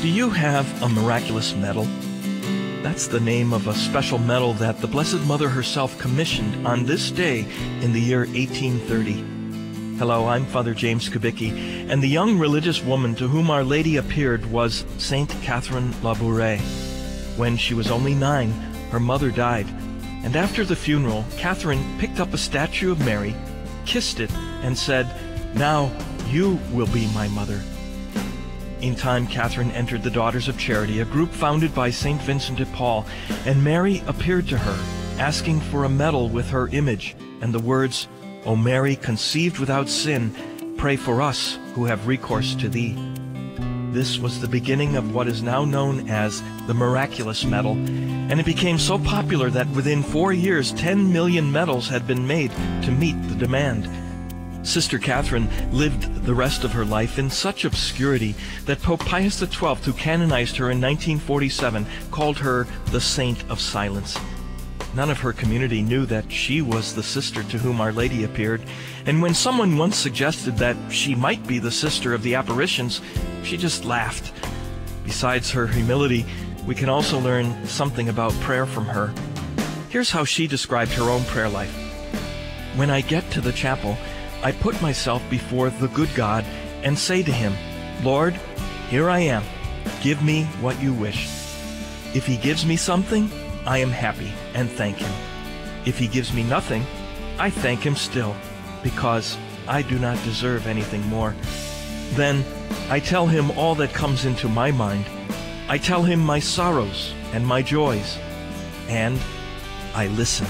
Do you have a miraculous medal? That's the name of a special medal that the Blessed Mother herself commissioned on this day in the year 1830. Hello, I'm Father James Kubicki, and the young religious woman to whom Our Lady appeared was Saint Catherine Labouré. When she was only nine, her mother died, and after the funeral, Catherine picked up a statue of Mary, kissed it, and said, Now you will be my mother. In time, Catherine entered the Daughters of Charity, a group founded by St. Vincent de Paul, and Mary appeared to her, asking for a medal with her image and the words, O Mary, conceived without sin, pray for us who have recourse to thee. This was the beginning of what is now known as the Miraculous Medal, and it became so popular that within four years 10 million medals had been made to meet the demand. Sister Catherine lived the rest of her life in such obscurity that Pope Pius XII, who canonized her in 1947, called her the Saint of Silence. None of her community knew that she was the sister to whom Our Lady appeared, and when someone once suggested that she might be the sister of the apparitions, she just laughed. Besides her humility, we can also learn something about prayer from her. Here's how she described her own prayer life. When I get to the chapel, I put myself before the good God and say to him, Lord, here I am. Give me what you wish. If he gives me something, I am happy and thank him. If he gives me nothing, I thank him still, because I do not deserve anything more. Then I tell him all that comes into my mind. I tell him my sorrows and my joys, and I listen.